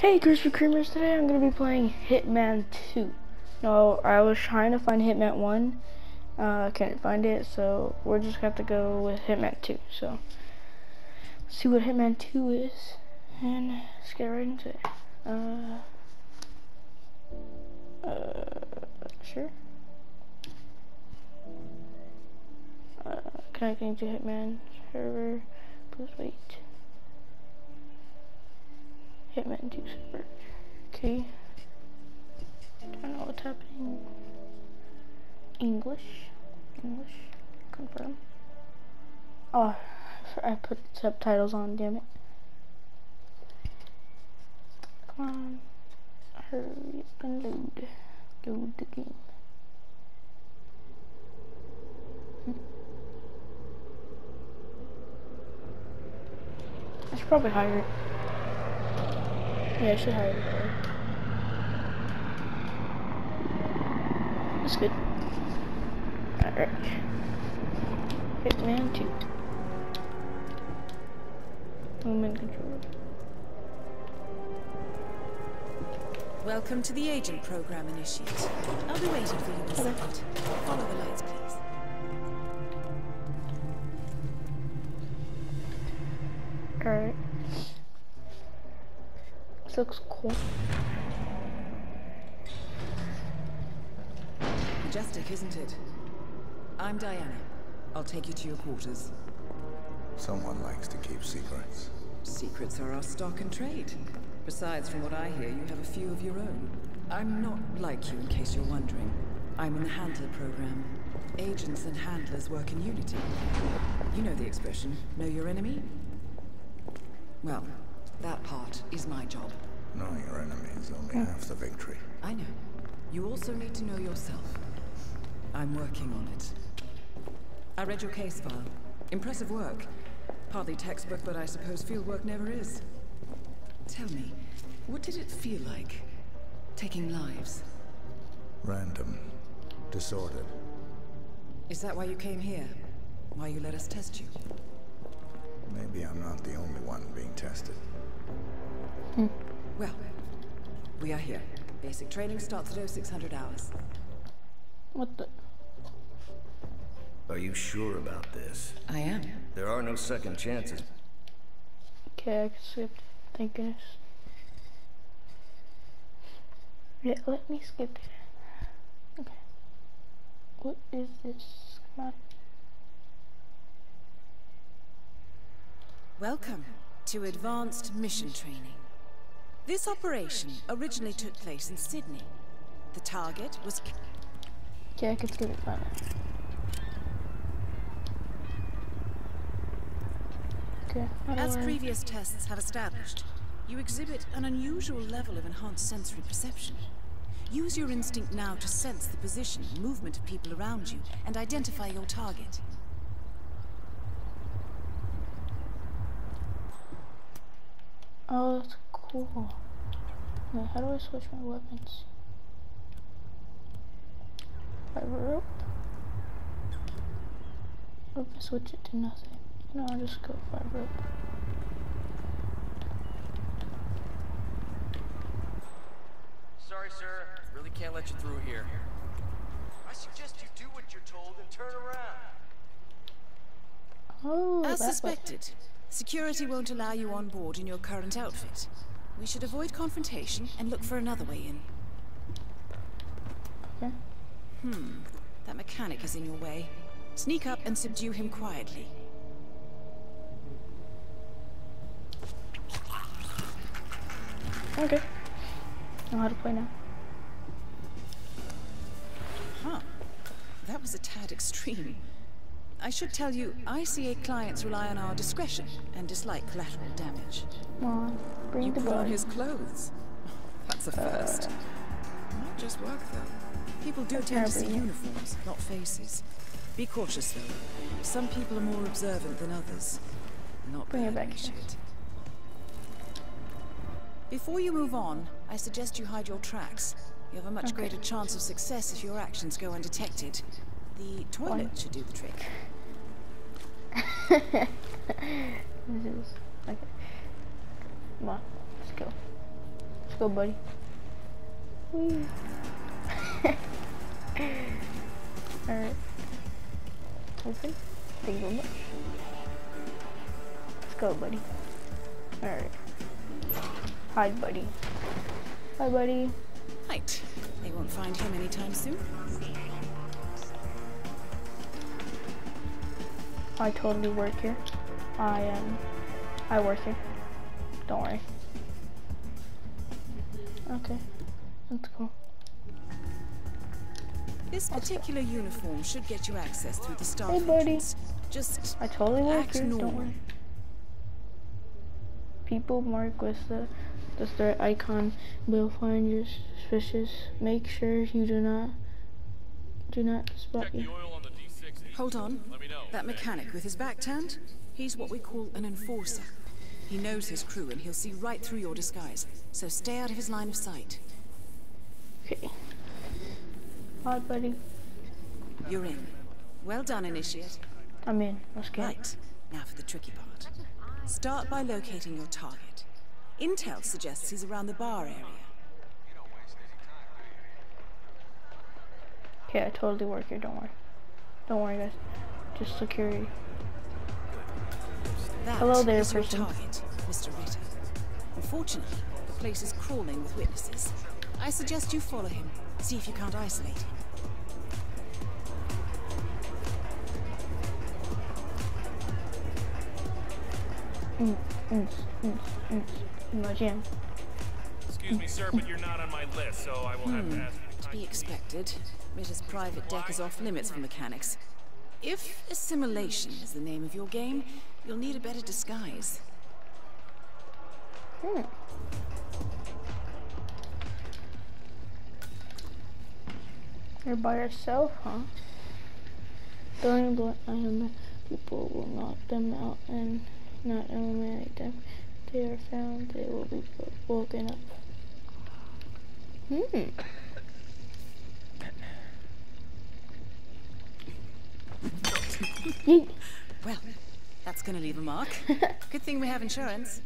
Hey Krispy Kremers, today I'm going to be playing Hitman 2. No, I was trying to find Hitman 1, uh, couldn't find it, so we're just going to have to go with Hitman 2. So, see what Hitman 2 is, and let's get right into it. Uh, uh, sure. Uh, connecting to Hitman server, please wait. Hitman 2 server. Okay. Don't know what's happening. English. English. Confirm. Oh, I put subtitles on, damn it. Come on. Hurry up and load. Load the game. Hmm. I should probably hire it. Yeah, I should hire her. That's good. Alright. Hitman 2. Movement control. Welcome to the agent program, Initiate. I'll be waiting for you inside. Follow the lights, please. Alright. This looks cool. Majestic, isn't it? I'm Diana. I'll take you to your quarters. Someone likes to keep secrets. Secrets are our stock and trade. Besides, from what I hear, you have a few of your own. I'm not like you, in case you're wondering. I'm in the Handler program. Agents and handlers work in unity. You know the expression, know your enemy? Well, that part is my job. Knowing your enemy is only half the victory. I know. You also need to know yourself. I'm working on it. I read your case file. Impressive work. Partly textbook, but I suppose field work never is. Tell me, what did it feel like? Taking lives? Random. Disordered. Is that why you came here? Why you let us test you? Maybe I'm not the only one being tested. Hmm. Well, we are here. Basic training starts at 0600 hours. What the? Are you sure about this? I am. There are no second chances. Okay, I can skip. Thank goodness. Yeah, let me skip it. Okay. What is this? Come on. Welcome to Advanced Mission Training. This operation originally took place in Sydney. The target was... Okay, I can skip it. Fine. Okay. As previous tests have established, you exhibit an unusual level of enhanced sensory perception. Use your instinct now to sense the position and movement of people around you and identify your target. Oh, cool. Wait, how do I switch my weapons? Fiber rope. What if I switch it to nothing? No, I'll just go fiber rope. Sorry, sir. Really can't let you through here. I suggest you do what you're told and turn around. Oh, As that button. suspected, security won't allow you on board in your current outfit. We should avoid confrontation and look for another way in. Okay. Hmm. That mechanic is in your way. Sneak up and subdue him quietly. Okay. Know how to play now. Huh. That was a tad extreme. I should tell you, ICA clients rely on our discretion and dislike collateral damage. On, bring You the put on body. his clothes. That's a first. Uh. Not just work, though. People do tend to see uniforms, not faces. Be cautious, though. Some people are more observant than others. Not Bring it back shit. Before you move on, I suggest you hide your tracks. You have a much Okay. greater chance of success if your actions go undetected. The toilet should do the trick. This is okay. Come on, let's go. Let's go, buddy. Alright. Open. Thank you very much. Let's go, buddy. Alright. Hi, buddy. Hi, buddy. Right. They won't find him anytime soon. I totally work here. I um, I work here. Don't worry. Okay, that's cool. This particular uniform should get you access through the staff Hey, buddy. Just I totally work Act here. Don't worry. People marked with the the threat icon will find you suspicious. Make sure you do not do not spot Check the you. oil on the D60. hold on. Let me know. That mechanic with his back turned, he's what we call an enforcer. He knows his crew and he'll see right through your disguise. So stay out of his line of sight. Okay. Alright, buddy. You're in. Well done, Initiate. I'm in. Let's get. Right, now for the tricky part. Start by locating your target. Intel suggests he's around the bar area. Okay, I totally work here. Don't worry. Don't worry, guys. Just security. That Hello there, is your person. target, Mr. Ritter. Unfortunately, the place is crawling with witnesses. I suggest you follow him. See if you can't isolate him. Mm, mm, mm, mm. My jam. Excuse me, sir, but you're not on my list, so I will have to ask you To be expected, Ritter's private deck is off limits for mechanics. If assimilation is the name of your game, you'll need a better disguise. Hmm. You're by yourself, huh? During the element, people will knock them out and not eliminate them. If they are found, they will be woken up. Hmm. Well, that's gonna leave a mark. Good thing we have insurance.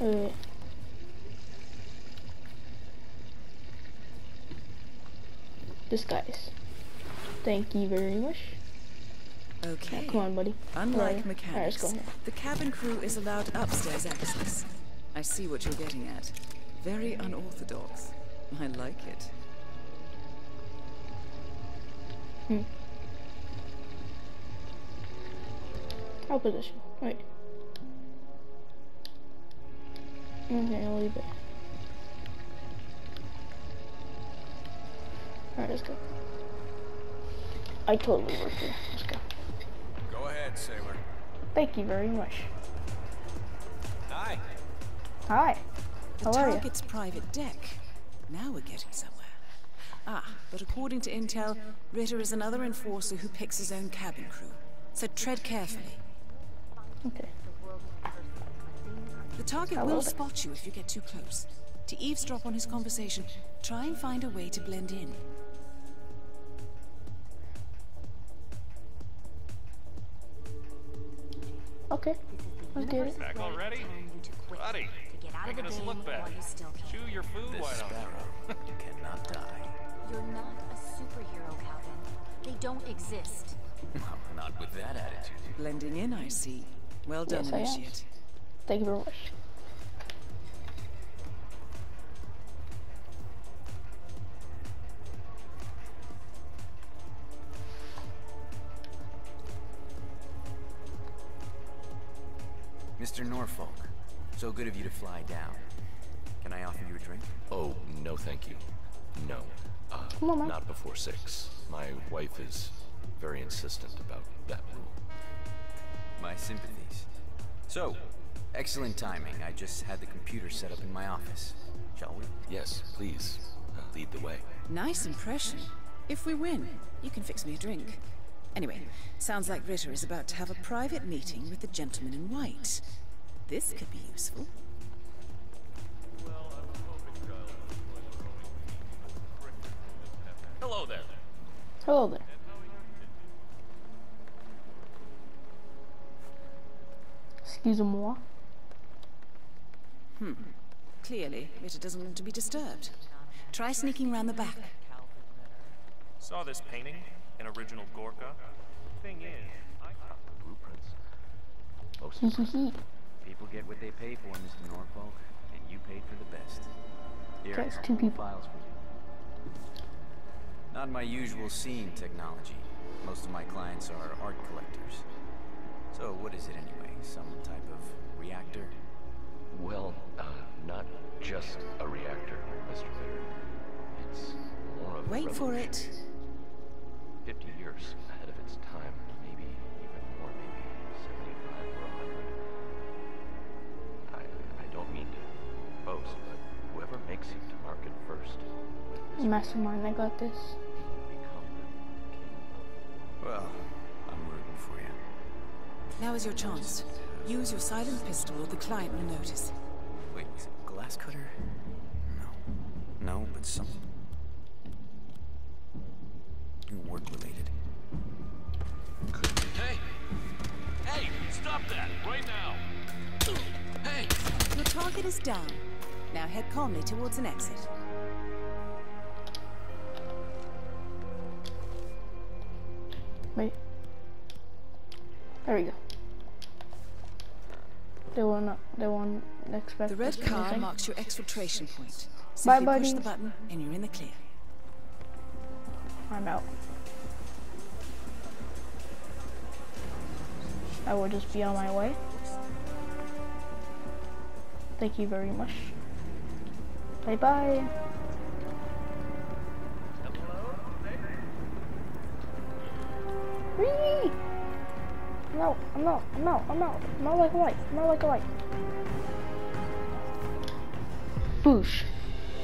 Uh, disguise. Thank you very much. Okay. Come on, buddy. Unlike mechanics, ahead. the cabin crew is allowed upstairs access. I see what you're getting at. Very unorthodox. I like it. Our position. Wait. Okay, I'll leave it. Alright, let's go. I totally worked here. Let's go. Go ahead, sailor. Thank you very much. Hi. Hi. The How are you? target's private deck. Now we're getting somewhere. Ah, but according to intel, Ritter is another enforcer who picks his own cabin crew. So tread carefully. Okay. The target will will. spot you if you get too close. To eavesdrop on his conversation, try and find a way to blend in. Okay. Let's do it. Back already? Buddy, making us look bad. Chew your food, why not? Sparrow cannot die. You're not a superhero, Calvin. They don't exist. Well, not with that attitude. Blending in, I see. Well done, Yes, Initiate. Thank you very much. Mr. Norfolk, so good of you to fly down. Can I offer you a drink? Oh, no thank you. No. Uh, Come on, not before six. My wife is very insistent about that rule. My sympathies. So, excellent timing. I just had the computer set up in my office. Shall we? Yes, please, uh, lead the way. Nice impression. If we win, you can fix me a drink. Anyway, sounds like Ritter is about to have a private meeting with the gentleman in white. This could be useful. Hello there. Hello there. Excuse-moi. Hmm. Clearly, Ritter doesn't want to be disturbed. Try sneaking round the back. Saw this painting, an original Gorka. Thing is, I got the Blueprints. Most People get what they pay for, Mr. Norfolk, and you paid for the best. Here, That's two people. files for you. Not my usual scene technology. Most of my clients are art collectors. So what is it anyway? Some type of reactor? Well, uh, not just a reactor, Mr. Ritter. It's more of a Wait for it. 50 years ahead of its time, maybe even more, maybe 75 or 100. I, I don't mean to boast, but whoever makes it to market first with this Mastermind, I got this. Now is your chance. Use your silent pistol or the client will notice. Wait, is it glass cutter? No. No, but something. Work related. Hey! Hey! Stop that! Right now! Hey! Your target is down. Now head calmly towards an exit. Wait. There we go. They will not. They won't expect. The red car anything. marks your exfiltration point. Bye, Simply push the button and you're in the clear. I'm out. I will just be on my way. Thank you very much. Bye bye. Whee! No, I'm out, I'm out, I'm out. I'm out like a light, I'm out like a light. Boosh.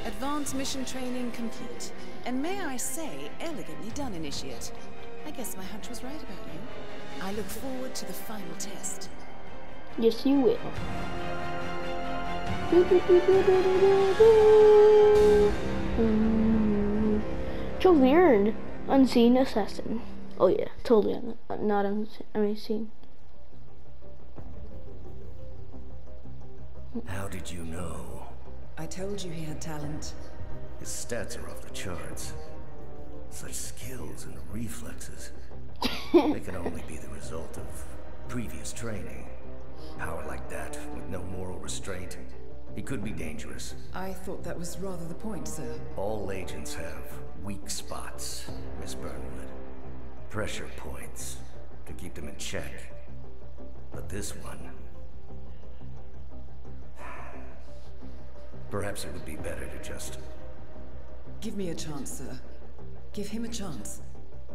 Advanced mission training complete. And may I say, elegantly done, Initiate. I guess my hunch was right about you. I look forward to the final test. Yes, you will. Earned. Unseen assassin. Oh yeah, totally un uh, not unseen. I mean, seen. How did you know? I told you he had talent. His stats are off the charts. Such skills and reflexes. they can only be the result of previous training. Power like that, with no moral restraint. He could be dangerous. I thought that was rather the point, sir. All agents have weak spots, Miss Burnwood. Pressure points to keep them in check. But this one... Perhaps it would be better to just Give me a chance, sir. Give him a chance.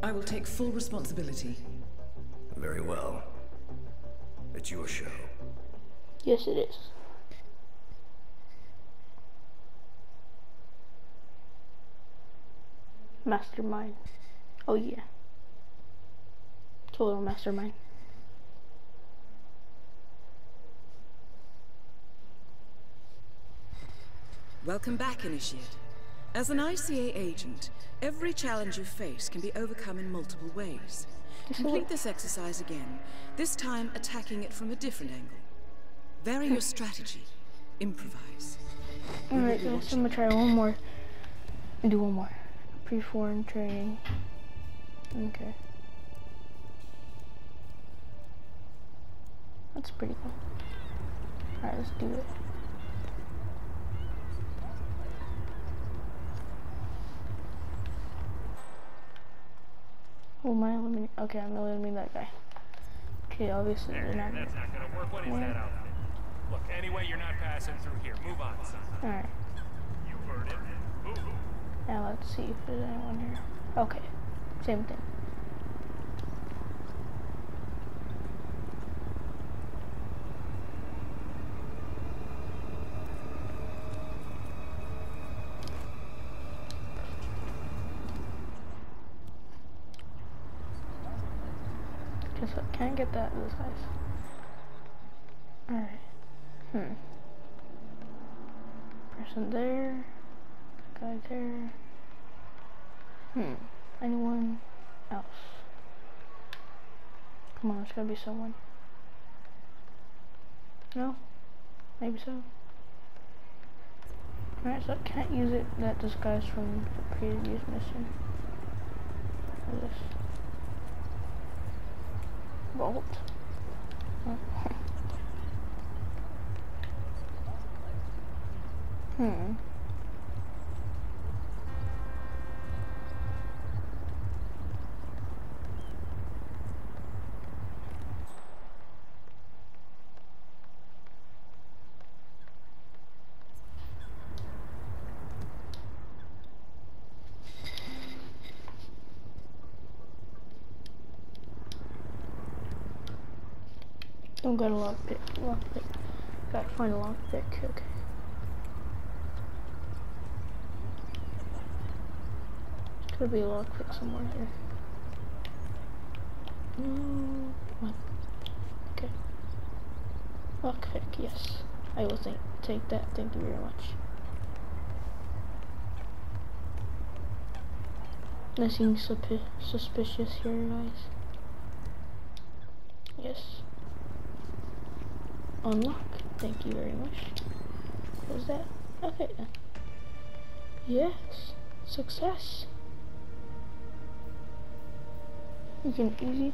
I will take full responsibility. Very well. It's your show. Yes, it is. Mastermind. Oh yeah. Total mastermind. Welcome back, Initiate. As an ICA agent, every challenge you face can be overcome in multiple ways. Complete this exercise again, this time attacking it from a different angle. Vary your strategy. Improvise. Alright guys, I'm gonna try one more. And do one more. Freeform training. Okay. That's pretty cool. Alright, let's do it. Oh, am I eliminating? Okay, I'm eliminating that guy. Okay, obviously There, they're not. that's not gonna work. What is that outfit? Look, anyway, you're not passing through here. Move on, son. Alright. You heard it. Move. Now let's see if there's anyone here. Okay, same thing. Guess what? I can't get that this size. Alright. Hmm. Person there. Guy there. Hmm. Anyone else? Come on, it's gotta be someone. No? Maybe so. Alright, so I can't use it that disguise from the previous mission. This? Oh. hmm. Don't got a lockpick. Lockpick. Gotta find a lockpick. Okay. Could be a lockpick somewhere here. No. What? Okay. Lockpick. Yes. I will think, take that. Thank you very much. Nothing suspicious here, guys. Yes. Unlock. Thank you very much. What was that? Okay. Yes. Success. You can easy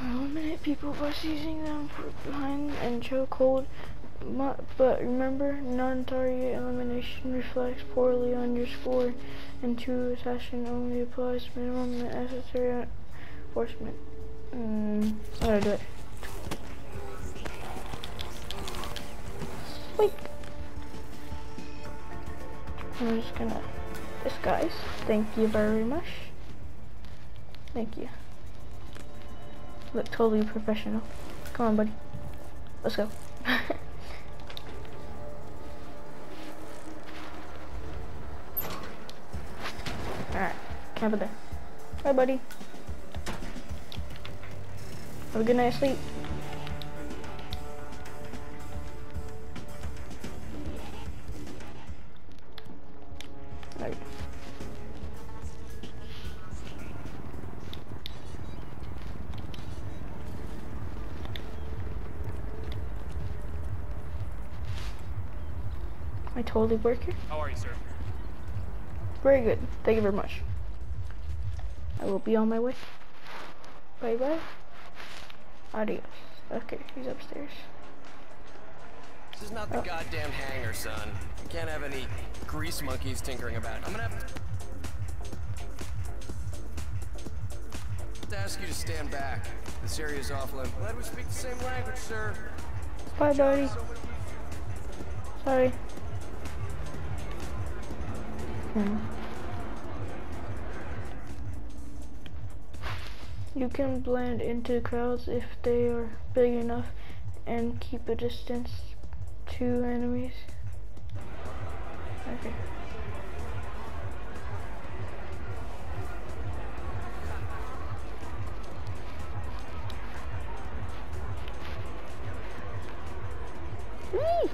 eliminate people by seizing them for behind and chokehold. But remember, non-target elimination reflects poorly on your score, and true assassin only applies minimum necessary enforcement. Mm, do I do it? Wait. I'm just gonna disguise. Thank you very much. Thank you. Look totally professional. Come on, buddy. Let's go. Alright, camp it there. Bye, buddy. Have a good night's sleep. I totally work here. How are you, sir? Very good. Thank you very much. I will be on my way. Bye bye. Adios. Okay, he's upstairs. This is not the goddamn hangar, son. You can't have any grease monkeys tinkering about. I'm gonna have to ask you to stand back. This area's off limits. Glad we speak the same language, sir. Bye, buddy. Sorry. Hmm. You can blend into crowds if they are big enough and keep a distance to enemies. Okay. Whee!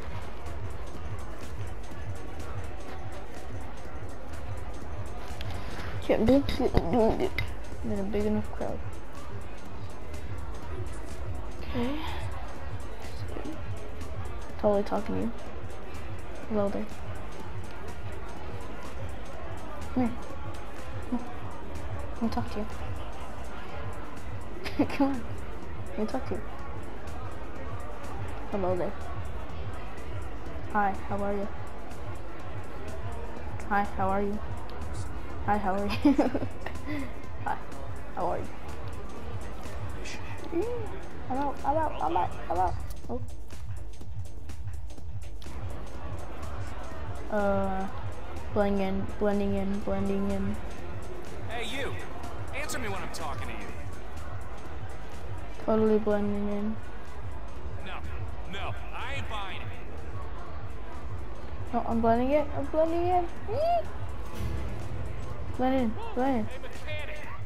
Can't be doing it in a big enough crowd. Totally talking to you. Hello there. Come here. Come on. I want to talk to you. Come on. I want to talk to you. Hello there. Hi, how are you? Hi, how are you? Hi, how are you? Hi, how are you? Mm, I'm out, I'm out, I'm out, I'm out. Oh. Uh, blending in, blending in, blending in. Hey, you! Answer me when I'm talking to you. Totally blending in. No, no, I ain't buying it. No, I'm blending in, I'm blending in. Blend in, blend in.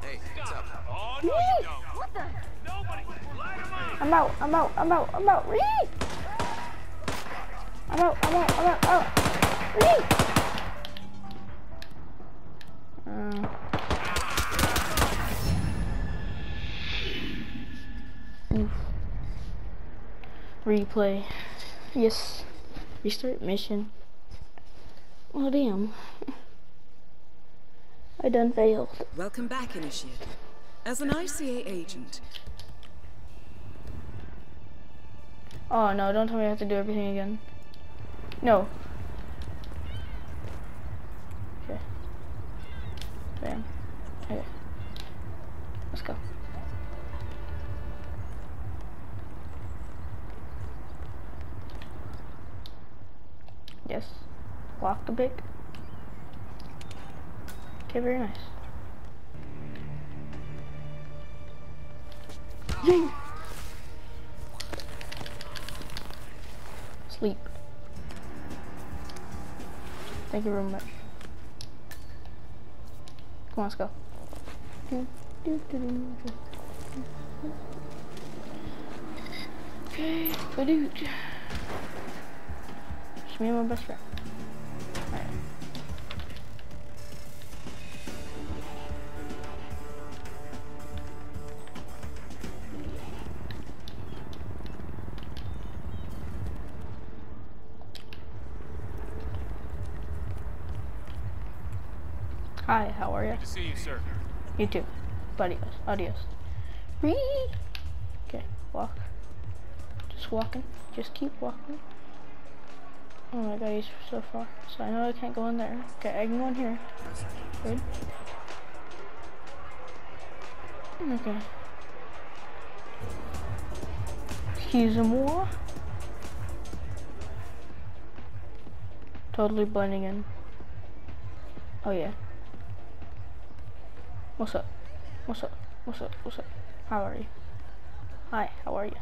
Hey, what's up? Oh, no, you don't. What the? Nobody! Light him up! I'm out, I'm out, I'm out, I'm out. I'm out, I'm out, I'm out, out. Whee! Uh. Replay. Yes. Restart mission. Oh damn. I done failed. Welcome back, Initiate. As an ICA agent. Oh no, don't tell me I have to do everything again. No. Okay. Bam. Okay. Let's go. Yes. Lock the big. Okay, very nice. Zing! Sleep. Thank you very much. Come on, let's go. Okay, do. Okay, Just me and my best friend. How are you? Good to see you, sir. You too. Adios. Adios. Whee! Okay, walk. Just walking. Just keep walking. Oh my god, he's so far. So I know I can't go in there. Okay, I can go in here. Good. Okay. Excuse-moi. Totally blending in. Oh yeah. What's up? What's up? What's up? What's up? How are you? Hi, how are you?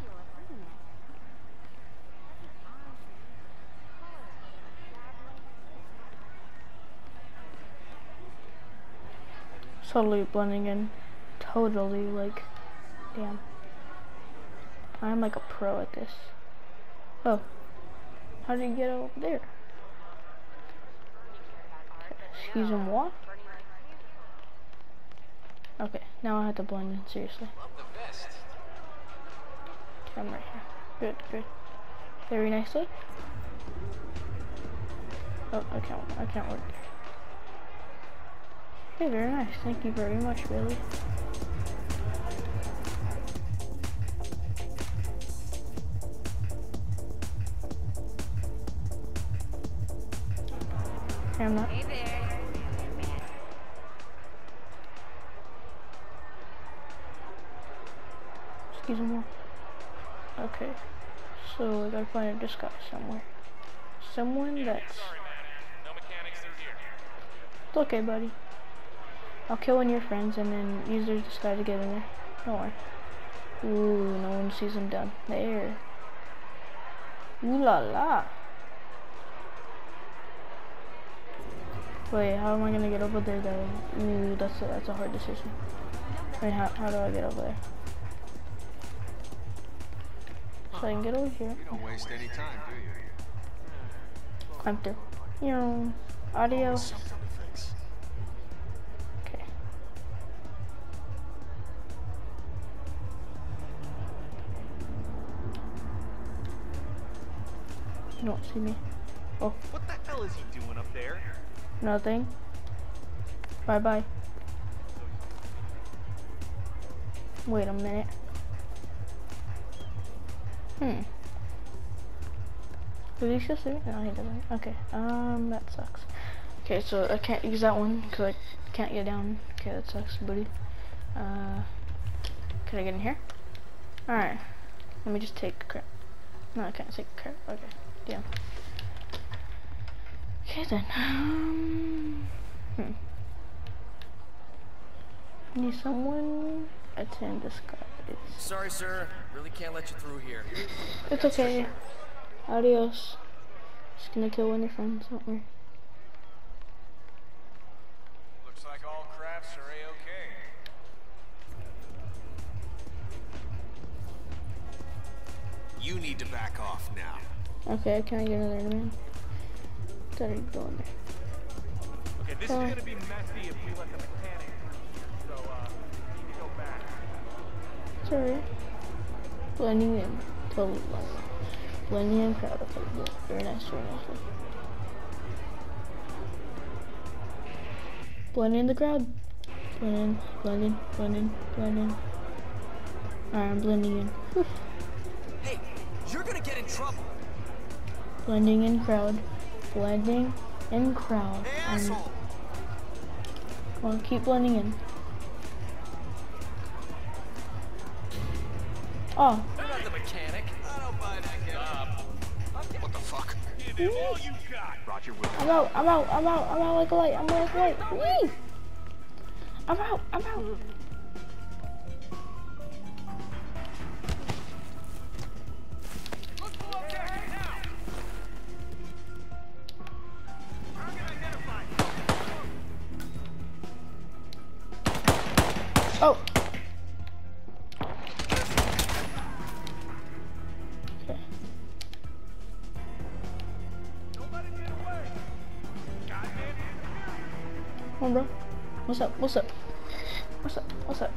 Totally blending in. Totally, like, damn. I'm like a pro at this. Oh. How did you get over there? Excuse moi? Okay, now I have to blend in, seriously. Okay, I'm right here. Good, good. Very nicely. Oh, I can't, I can't work. Okay, very nice. Thank you very much, Billy. Okay, I'm not. Gotta find a disguise somewhere. Someone that's No mechanics through here. it's okay, buddy. I'll kill one of your friends and then use their disguise to get in there. Don't worry. Ooh, no one sees him done. There. Ooh la la. Wait, how am I gonna get over there though? Ooh, that's a, that's a hard decision. Wait, how, how do I get over there? So I can get over here. You don't waste any time, do you? Climb through. You know, adios. Something to fix. Okay. You don't see me. Oh, What the hell is he doing up there? nothing. Bye bye. Wait a minute. Hmm. Just see me? No, he doesn't. Okay. Um, that sucks. Okay, so I can't use that one because I can't get down. Okay, that sucks, buddy. Uh, can I get in here? Alright. Let me just take crap. No, I can't take crap. Okay. Damn. Okay then. Um, hmm. Need someone attend this guy. It's, Sorry, sir. Really can't let you through here. it's okay. Adios. Just gonna kill one of your friends, don't worry. Looks like all crafts are a-okay. You need to back off now. Okay, can I get another man? Gotta go in there. Okay, this Uh. is gonna be messy if we let the It's alright. Blending in. Totally blending. Blending in, proud of it. Yeah, very nice, very nice. Blend in the crowd. Blend in, blend in, blend in, blend in. Alright, I'm blending in. Whew. Hey, you're gonna get in trouble. Blending in crowd. Blending in crowd. Hey, I'm- asshole. Um, Come on, keep blending in. Oh, the mechanic. I don't buy that guy. What the fuck? Give all you got. Roger. I'm out, I'm out, I'm out, I'm out like a light, I'm out like a light. I'm out, I'm out. Come on, bro. What's up? What's up? What's up? What's up?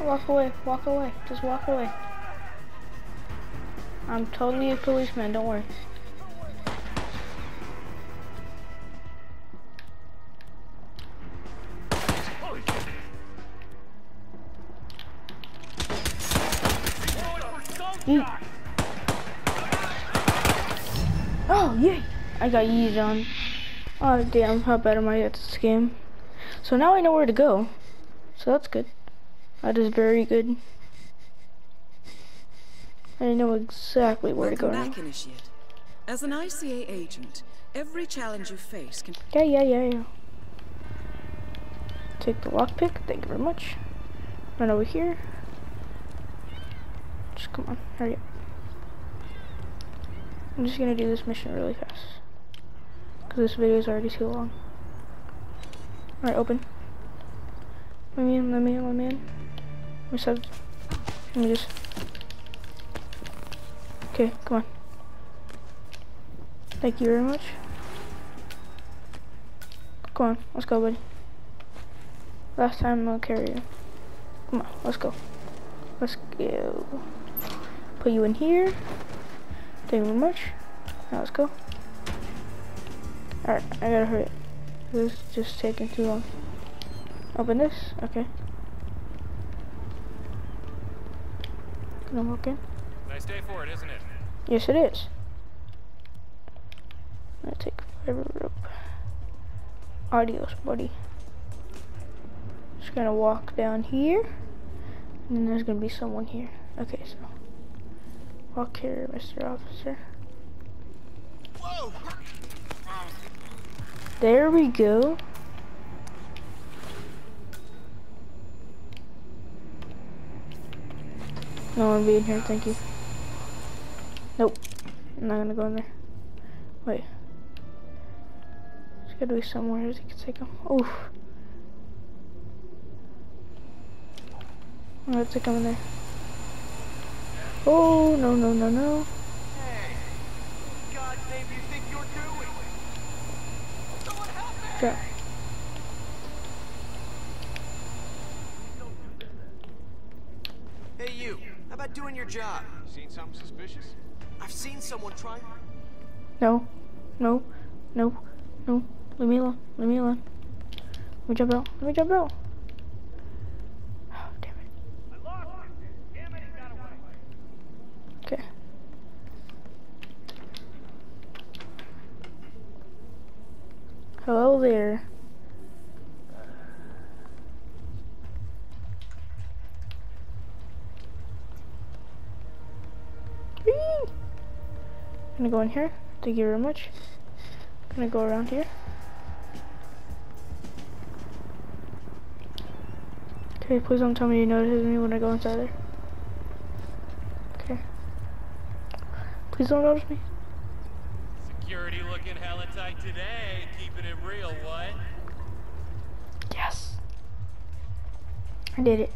Walk away. Walk away. Just walk away. I'm totally a policeman. Don't worry. I got yeeted on. Oh, damn. How bad am I at this game? So now I know where to go. So that's good. That is very good. I know exactly where to go Welcome now. back, Initiate. As an ICA agent, every challenge you face can Yeah, yeah, yeah, yeah. Take the lockpick. Thank you very much. Run over here. Just come on, hurry up. I'm just gonna do this mission really fast. Because this video is already too long. Alright, open. Let me in, let me in, let me in. Let me sub. Let me just. Okay, come on. Thank you very much. Come on, let's go, buddy. Last time I'll carry you. Come on, let's go. Let's go. Put you in here. Thank you very much. Now let's go. Alright, I gotta hurry. This is just taking too long. Open this. Okay. Can I walk in? Nice day for it, isn't it? Yes, it is. I'm gonna take fiber rope. Adios, buddy. Just gonna walk down here. And then there's gonna be someone here. Okay, so. Walk here, Mr. Officer. Whoa! There we go. No one be in here, thank you. Nope. I'm not gonna go in there. Wait. There's gotta be somewhere you can take him. Oof. I'm gonna take him in there. Oh, no, no, no, no. Hey, God's name do you think you're doing? Someone help me! Drop. Hey you, how about doing your job? Seen something suspicious? I've seen someone trying. No. No. No. No. Leave me alone. Leave me alone. Let me jump out. Let me jump out. Oh, damn it. Okay. Oh, Hello there. Whee! Gonna go in here. Thank you very much. Gonna go around here. Okay, please don't tell me you notice me when I go inside there. Okay. Please don't notice me. Security looking hella tight today. Real, what? Yes. I did it.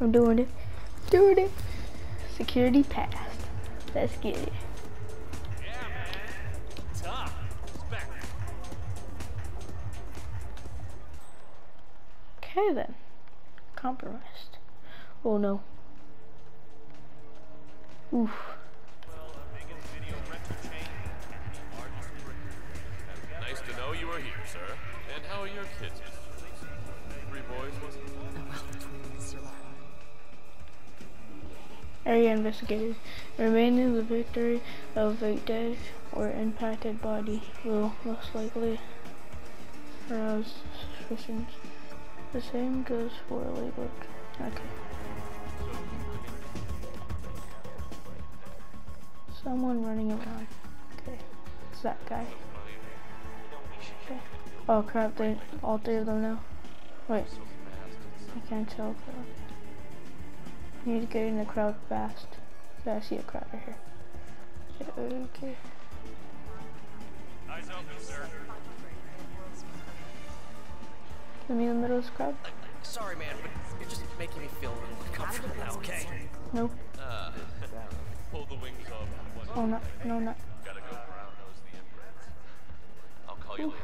I'm doing it. Doing it. Security passed. Let's get it. Yeah, man. Tough. Respect. Okay then. Compromised. Oh no. Oof. Area investigated. Remaining the victory of a dead or impacted body will most likely arouse suspicions. The same goes for labeled. Okay. Someone running around. Okay. It's that guy. Okay. Oh crap, they all three of them now. Wait. I can't tell. Okay. Need to get in the crowd fast. Yeah, I see a crowd right here. Okay. Eyes open, sir. Let me in the middle of this crowd. Sorry, man, but you're just making me feel a little uncomfortable now, okay? Nope. Uh, pull the wings off. Oh, no, no, not. Gotta go brown nose the implants. I'll call you later.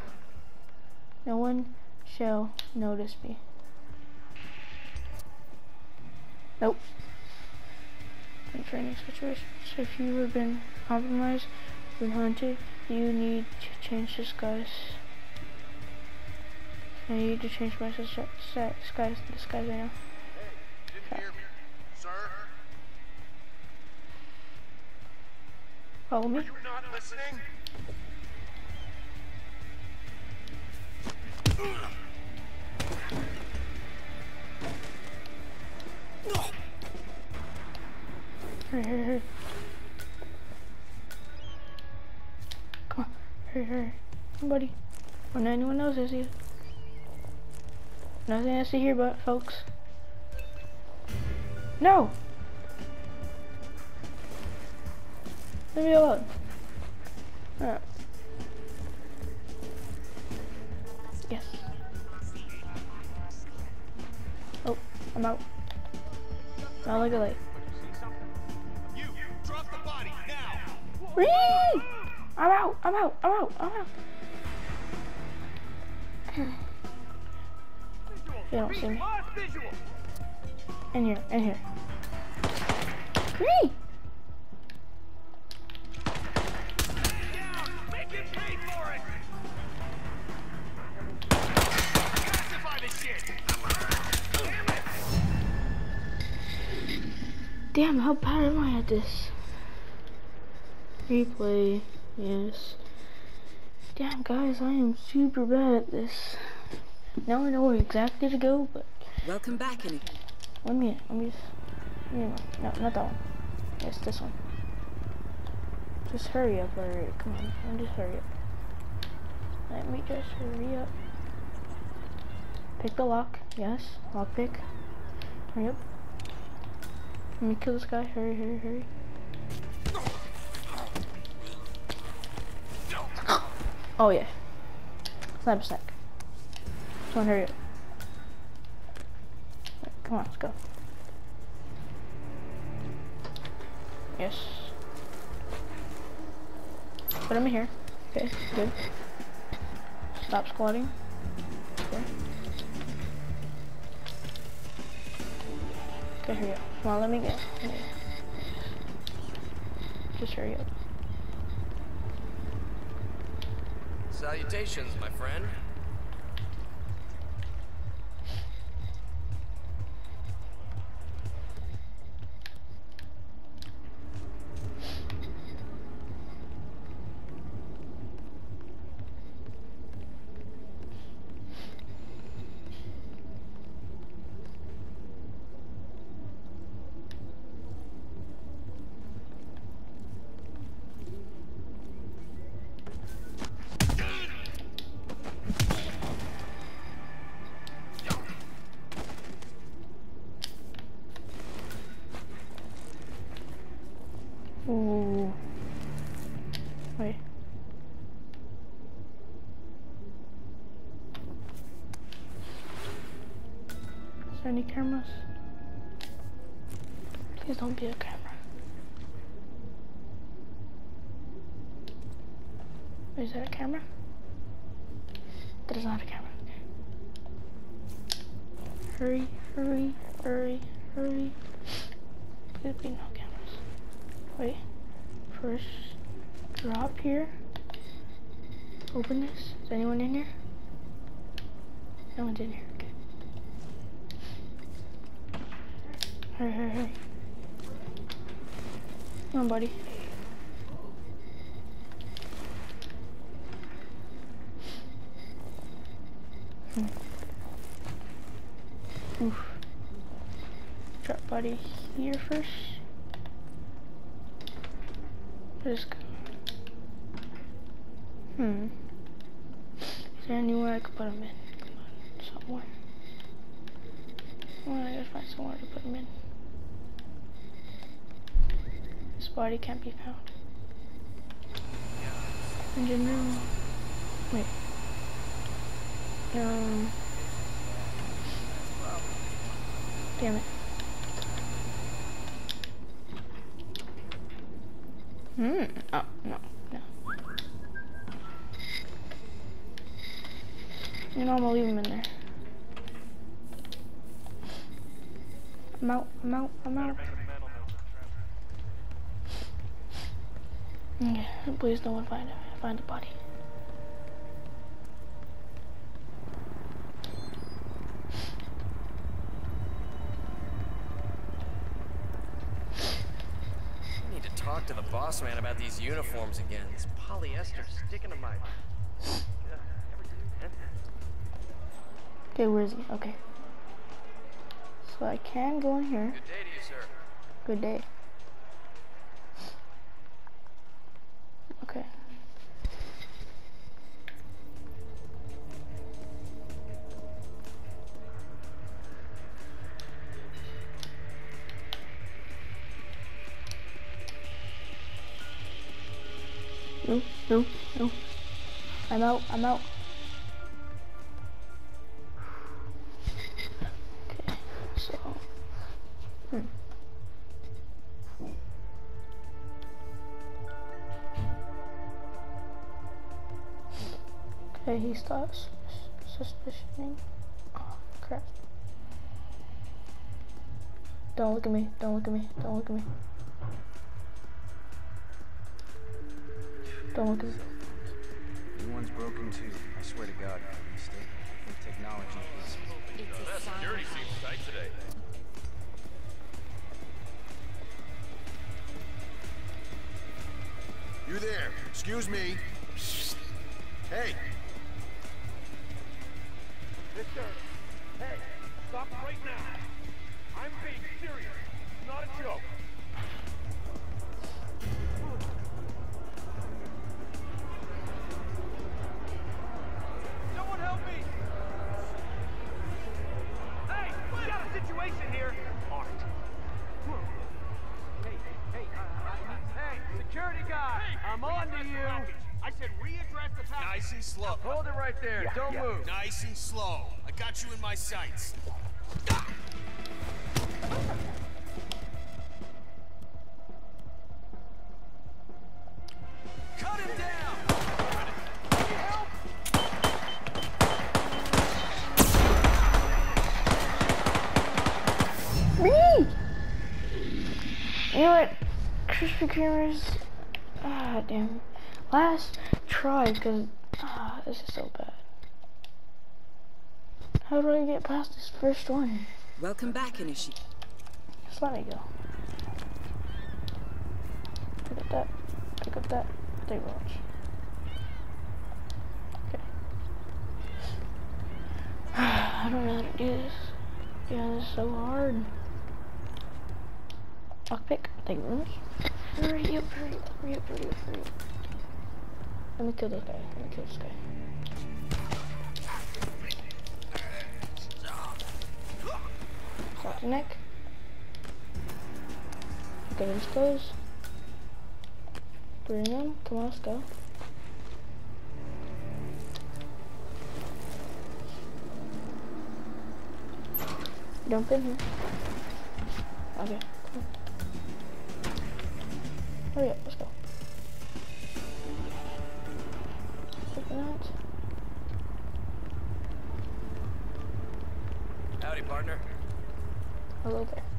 No one shall notice me. Nope. In training situations, if you have been compromised, been hunted, you need to change disguise. I need to change my disguise, disguise, now. Didn't hear me, sir. Follow me. Hurry, hurry, hurry. Come on, hurry, hurry. Nobody. When anyone knows see you. Nothing else to hear about, folks. No! Leave me alone. Alright. Yes. Oh, I'm out. Now look at light. You, drop the body now. Whee! I'm out, I'm out, I'm out, I'm out. They don't see me. In here, in here. Whee! Damn, how bad am I at this? Replay, yes. Damn, guys, I am super bad at this. Now I know where exactly to go, but Welcome back, any. let me, let me just, let me, no, not that one. Yes, this one. Just hurry up already, come on, let me just hurry up. Let me just hurry up. Pick the lock, yes, lock pick. Hurry up. Let me kill this guy, hurry, hurry, hurry. Oh yeah. Snap snack. Come on, hurry up. Come on, let's go. Yes. Put him in here. Okay, good. Stop squatting. Okay. Okay, hurry up. Come on, let me get. let me- Just hurry up. Salutations, my friend. Ooh. Wait. Is there any cameras? Please don't be a camera. Is that a camera? That is not a camera. Hurry, hurry, hurry, hurry. Please be no. Wait. First, drop here. Open this. Is anyone in here? No one's in here. Okay. Hurry, hurry, hurry. Come on, buddy. Hmm. Oof. Drop body here first. Go. Hmm. Is there anywhere I could put them in? Come on, somewhere. Well, I gotta find somewhere to put them in. This body can't be found. Engine room. Wait. Um. Damn it. Hmm. Oh, no, no. You know, I'm gonna leave him in there. I'm out, I'm out, I'm out. Okay, please no one find him. Find the body. I need to talk to the boss man about these uniforms again. This polyester sticking to my. Okay, where is he? Okay. So I can go in here. Good day to you, sir. Good day. I'm out, I'm out. Okay, so. Hmm. Okay, he starts suspicioning. Oh, crap. Don't look at me, don't look at me, don't look at me. Don't look at me. Anyone's broken too. I swear to God, mistake. I think technology is. That security seems tight today. You there? Excuse me. Hey. Mister, hey, stop right now. I'm being serious. Right there. Yeah, Don't yeah. move. Nice and slow. I got you in my sights. Cut him down! Me! You know what? Krispy Kreme's. Ah, damn. Last try, because. Ah, this is so bad. How do I get past this first one? Welcome back, Inishi. Just let me go. Pick up that. Pick up that. Take watch. Okay. I don't know how to do this. Yeah, this is so hard. Lockpick. Take rooms. Hurry up, hurry up, hurry up, hurry up, hurry up. Let me kill this guy. Let me kill this guy. Neck. Get his clothes. Bring him. Come on, let's go. Jump in here. Okay, cool. Oh, Hurry up, let's go. Open that. Howdy, partner. Hello there.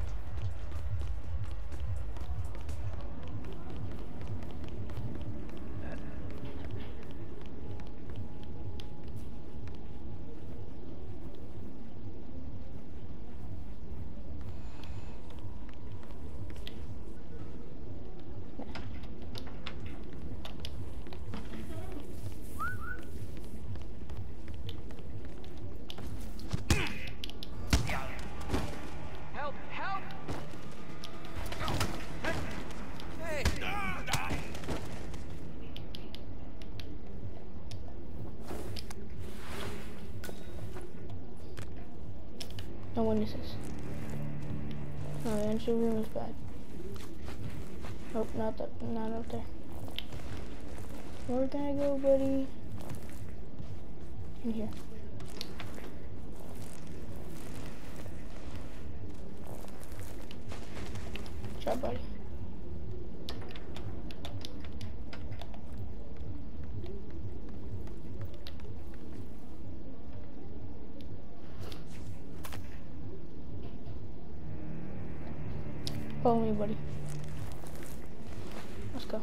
No, oh, the entry room is bad. Nope, not that, not up there. Where can I go, buddy? In here. Good job, buddy. Follow me, buddy. Let's go.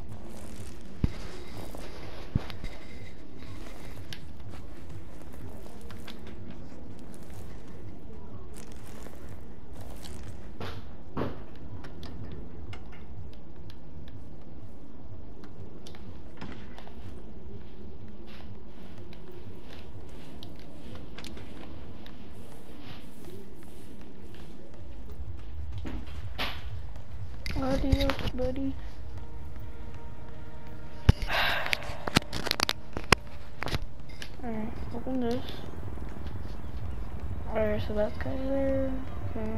Buddy. Alright, open this. Alright, so that guy's there. Okay.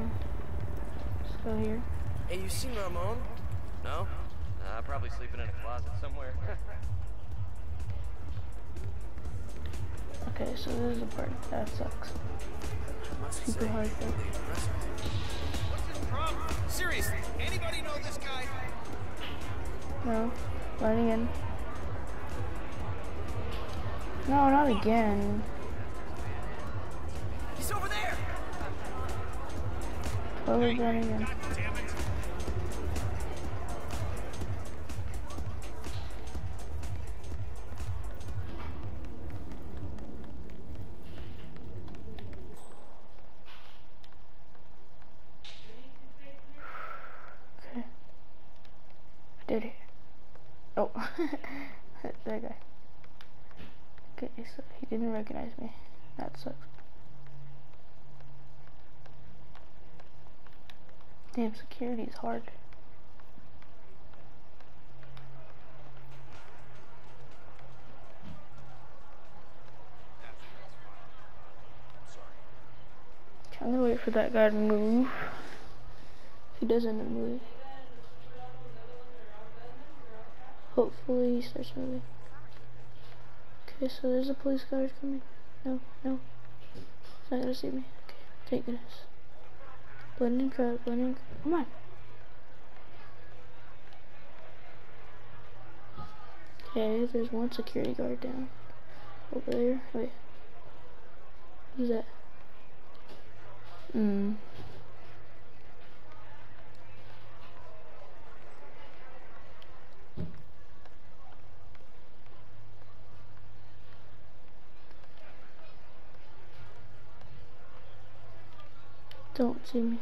Let's go here. Hey, you seen Ramon? No? Uh, probably sleeping in a closet somewhere. Okay, so this is the part that sucks. Super hard though. Seriously, anybody know this guy? No. Letting in. No, not again. He's over there! Totally letting in. Hard. Trying to wait for that guy to move. If he doesn't move. Hopefully he starts moving. Okay, so there's a police car coming. No, no. It's not gonna see me. Okay, thank goodness. Blending crowd, blending. Come on. Okay, there's one security guard down. Over there. Wait. Who's that? Hmm. Don't see me.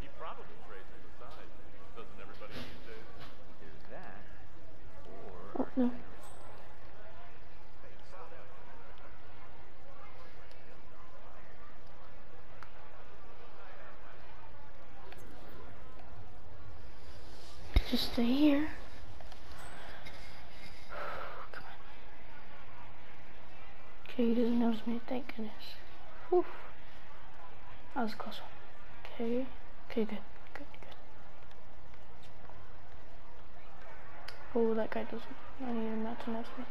He probably trades on the side. Doesn't everybody these days? There's that. Or Oh, no. Just stay here. Come on. Okay, he doesn't notice me, thank goodness. Whew. That was a close one. Okay. Okay, good. Good, good. Oh, that guy doesn't. I need him not to notice me.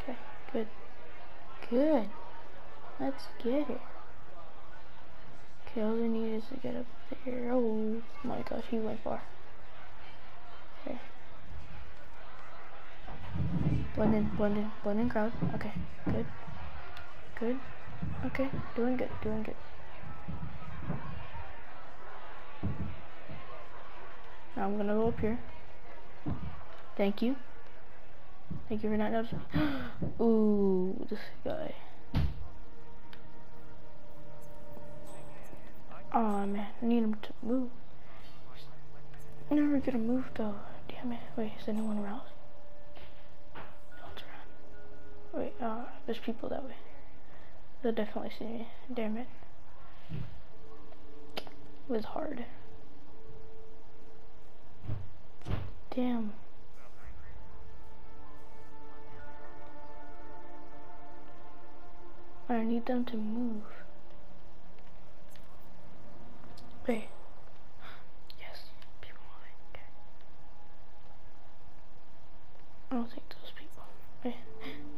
Okay, good. Good. Let's get it. Okay, all I need is to get up there. Oh my gosh, he went far. Okay. Blend in, blend in, blend in crowd. Okay, good. Good. Okay, doing good, doing good. Now I'm gonna go up here. Thank you. Thank you for not noticing. Ooh, this guy. Oh man, I need him to move. He's never gonna move though. Damn it. Wait, is anyone around? No one's around. Wait, uh, there's people that way. They'll definitely see me. Damn it. It was hard. Damn. I need them to move. Wait. Yes, people moving. Okay. I don't think those people. Wait.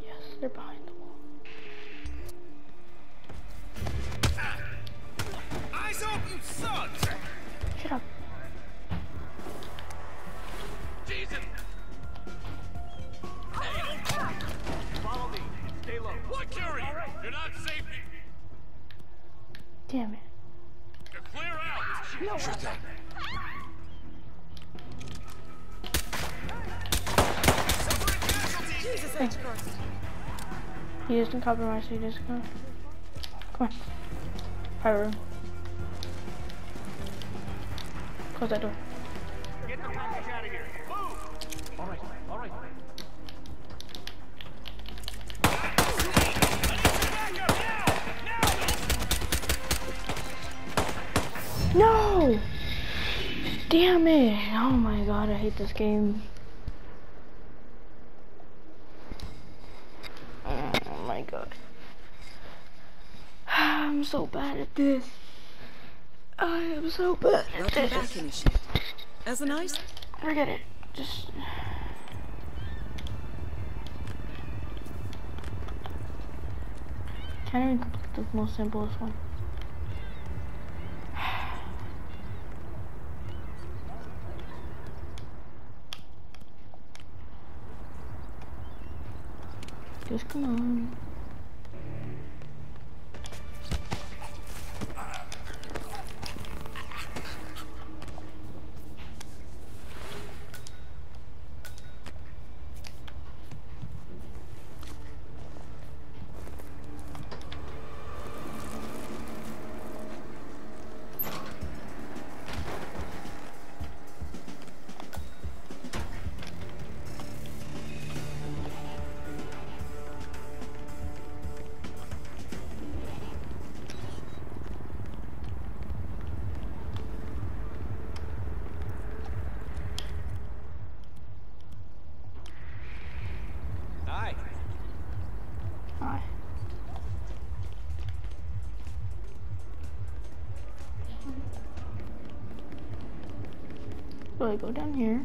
Yes, they're behind the wall. Eyes! Shut up. You're not safe. Damn it. You're clear out. Sure thing. Jesus H. Christ. He doesn't compromise, he just come. Come on. Fire room. Close that door. Get the out of here. Hate this game. Oh my god. I'm so bad at this. I am so bad at Welcome this. Initiate. As a nice... Forget it. Just. Can't even complete the most simplest one. Just come on. Hi. Go down here.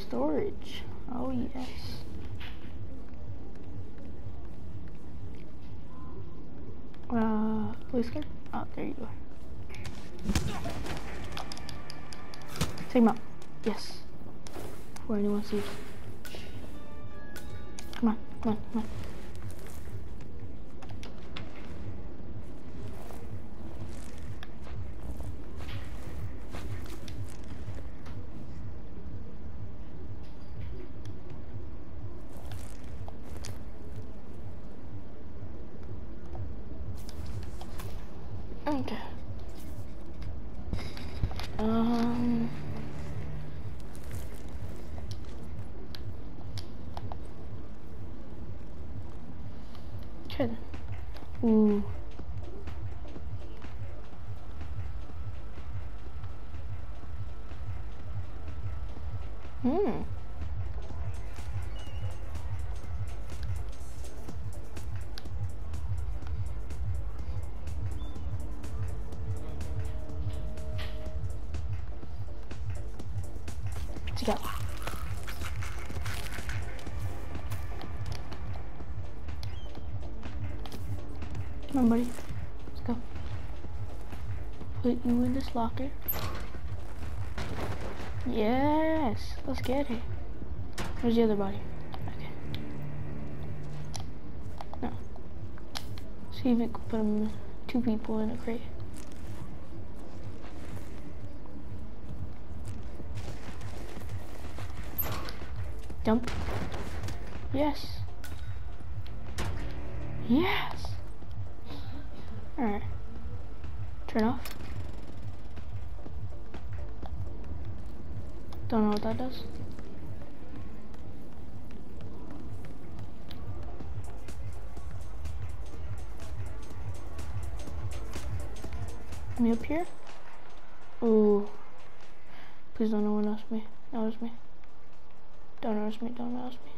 Storage. Oh yes. Uh, police car? Oh, there you go. Take him out. Yes. Before anyone sees. Come on, come on, come on. Buddy. Let's go. Put you in this locker. Yes. Let's get it. Where's the other body? Okay. No. See if we can put them two people in a crate. Dump. Yes. Yes. Alright. Turn off. Don't know what that does. Me up here? Ooh. Please don't no one notice me. Notice me. Don't notice me, don't notice me.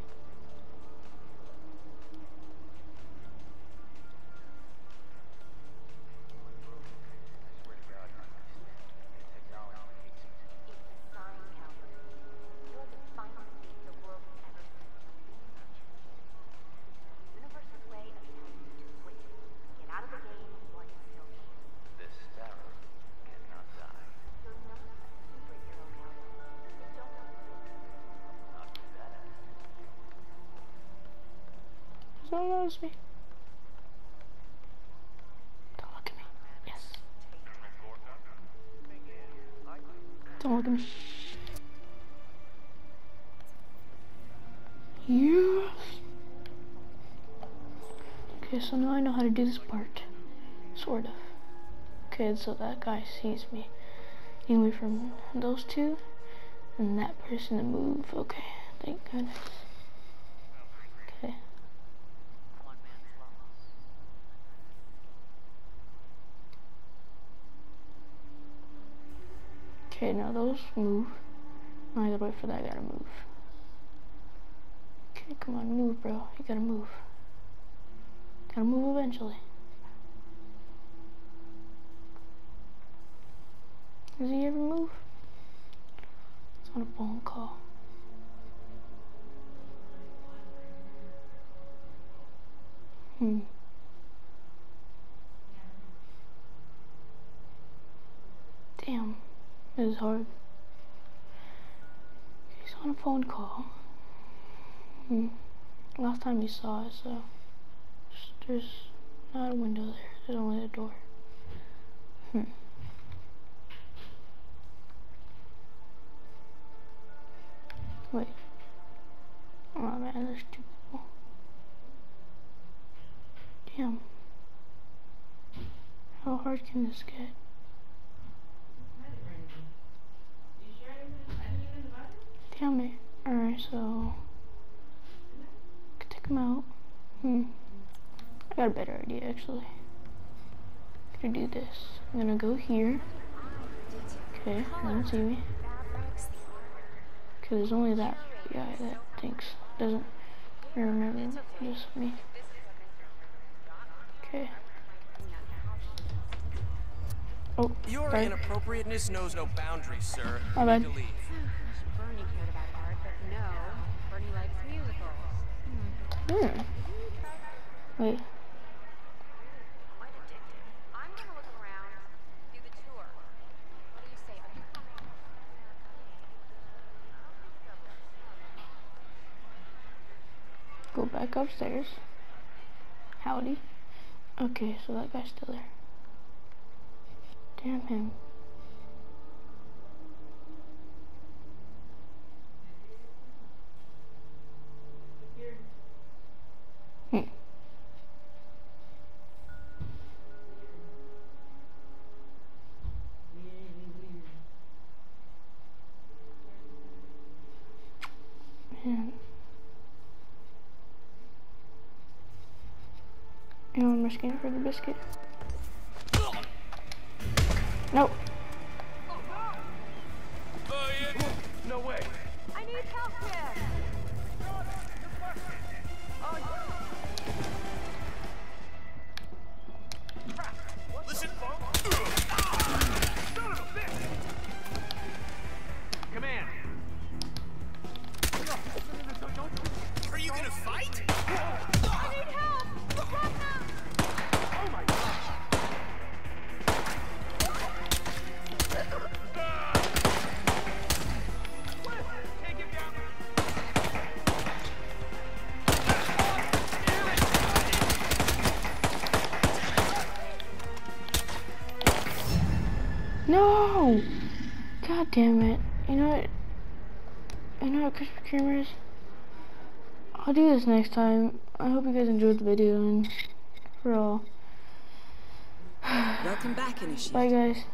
So now I know how to do this part. Sort of. Okay, so that guy sees me. He went from those two and that person to move. Okay, thank goodness. Okay. Okay, now those move. I gotta wait for that guy to move. Okay, come on, move, bro. You gotta move. Gotta move eventually. Does he ever move? It's on a phone call. Hmm. Damn. Is hard. He's on a phone call. Hmm. Last time you saw it, so there's not a window there. There's only a door. Hmm. Wait. Oh man, there's two people. Damn. How hard can this get? Damn it. Alright, so... Take him out. Hmm. I got a better idea, actually. I'm gonna do this. I'm gonna go here. Okay, don't see me. Okay, there's only that guy that thinks, doesn't remember just me. Okay. Oh, Your sorry. inappropriateness knows no boundaries, sir. My You bad. need to leave. Bernie cared about art, but no, Bernie likes musicals. Hmm. Wait. I'm gonna look around, do the tour. What do you say? Are you coming? Go back upstairs. Howdy. Okay, so that guy's still there. Damn him. Hmm. It for the biscuit. Nope. Next time. I hope you guys enjoyed the video and for all. Welcome back, Initiate. Bye guys.